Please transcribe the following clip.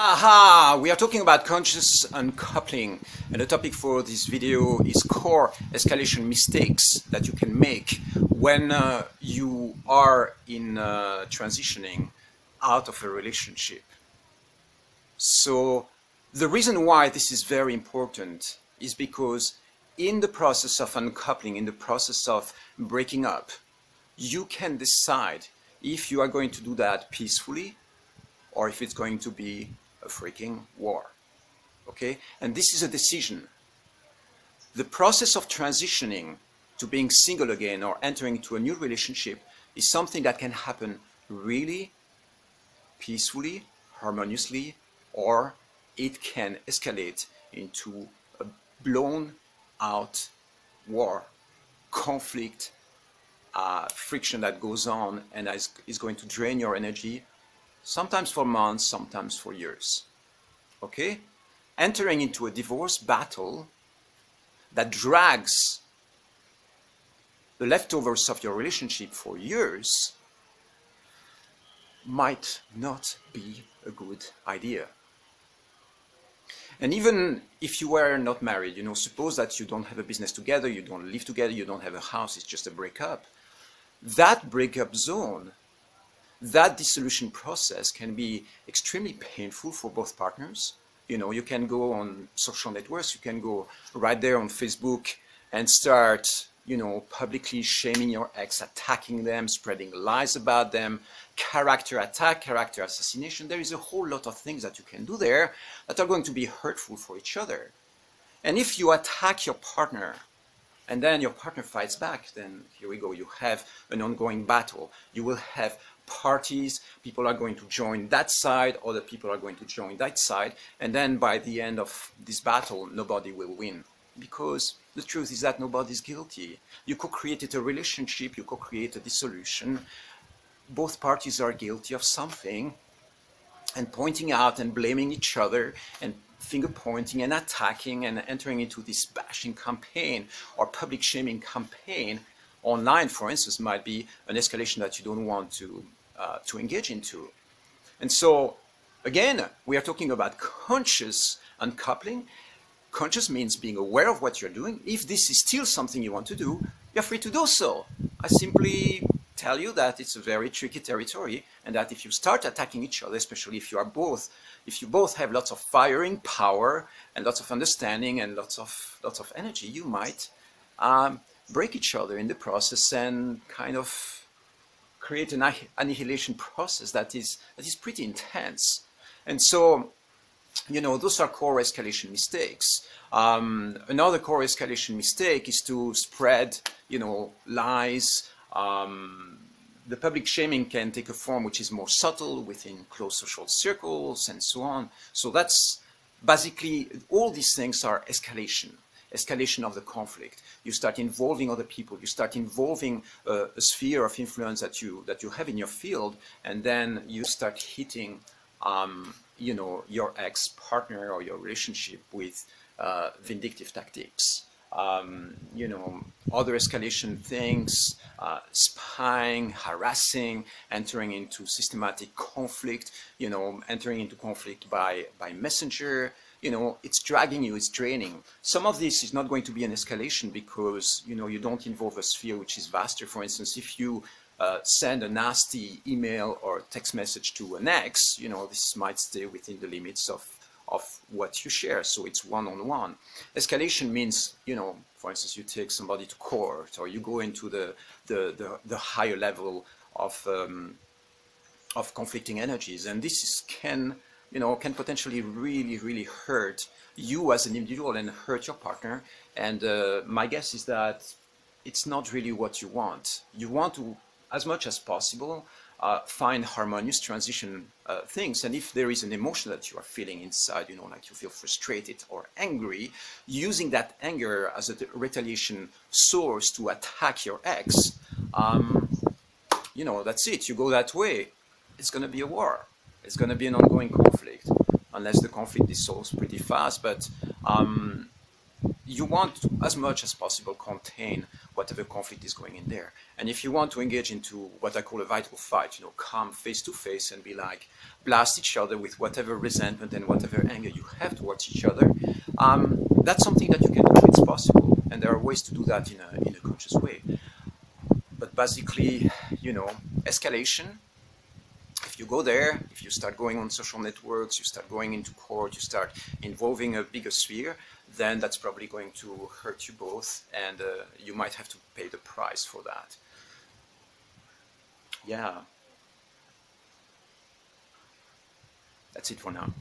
Aha! We are talking about conscious uncoupling, and the topic for this video is core escalation mistakes that you can make when uh, you are in uh, transitioning out of a relationship. So, the reason why this is very important is because in the process of uncoupling, in the process of breaking up, you can decide if you are going to do that peacefully or if it's going to be a freaking war. Okay? And this is a decision. The process of transitioning to being single again or entering into a new relationship is something that can happen really peacefully, harmoniously, or it can escalate into a blown out war, conflict, uh, friction that goes on and is, is going to drain your energy sometimes for months, sometimes for years. Okay? Entering into a divorce battle that drags the leftovers of your relationship for years might not be a good idea. And even if you were not married, you know, suppose that you don't have a business together, you don't live together, you don't have a house, it's just a breakup. That breakup zone that dissolution process can be extremely painful for both partners. You know, you can go on social networks, you can go right there on Facebook and start, you know, publicly shaming your ex, attacking them, spreading lies about them, character attack, character assassination. There is a whole lot of things that you can do there that are going to be hurtful for each other. And if you attack your partner and then your partner fights back, then here we go, you have an ongoing battle. You will have parties, people are going to join that side, other people are going to join that side, and then by the end of this battle, nobody will win. Because the truth is that nobody's guilty. You co-created a relationship, you co-created a dissolution. Both parties are guilty of something, and pointing out and blaming each other and finger pointing and attacking and entering into this bashing campaign or public shaming campaign online, for instance, might be an escalation that you don't want to uh, to engage into. And so, again, we are talking about conscious uncoupling. Conscious means being aware of what you're doing. If this is still something you want to do, you're free to do so. I simply tell you that it's a very tricky territory and that if you start attacking each other, especially if you are both, if you both have lots of firing power and lots of understanding and lots of, lots of energy, you might um, break each other in the process and kind of create an annihilation process that is, that is pretty intense. And so, you know, those are core escalation mistakes. Um, another core escalation mistake is to spread, you know, lies. Um, the public shaming can take a form which is more subtle within close social circles and so on. So that's basically, all these things are escalation escalation of the conflict. You start involving other people. You start involving uh, a sphere of influence that you that you have in your field, and then you start hitting, um, you know, your ex-partner or your relationship with uh, vindictive tactics. Um, you know, other escalation things, uh, spying, harassing, entering into systematic conflict, you know, entering into conflict by, by messenger, you know, it's dragging you, it's draining. Some of this is not going to be an escalation because, you know, you don't involve a sphere which is vaster. For instance, if you uh, send a nasty email or text message to an ex, you know, this might stay within the limits of, of what you share. So it's one-on-one. -on -one. Escalation means, you know, for instance, you take somebody to court or you go into the, the, the, the higher level of, um, of conflicting energies. And this is, can you know, can potentially really, really hurt you as an individual and hurt your partner. And uh, my guess is that it's not really what you want. You want to, as much as possible, uh, find harmonious transition uh, things. And if there is an emotion that you are feeling inside, you know, like you feel frustrated or angry, using that anger as a retaliation source to attack your ex, um, you know, that's it. You go that way, it's going to be a war it's going to be an ongoing conflict unless the conflict dissolves pretty fast. But um, you want, as much as possible, contain whatever conflict is going in there. And if you want to engage into what I call a vital fight, you know, come face to face and be like, blast each other with whatever resentment and whatever anger you have towards each other, um, that's something that you can do. It's possible. And there are ways to do that in a, in a conscious way. But basically, you know, escalation if you go there, if you start going on social networks, you start going into court, you start involving a bigger sphere, then that's probably going to hurt you both, and uh, you might have to pay the price for that. Yeah. That's it for now.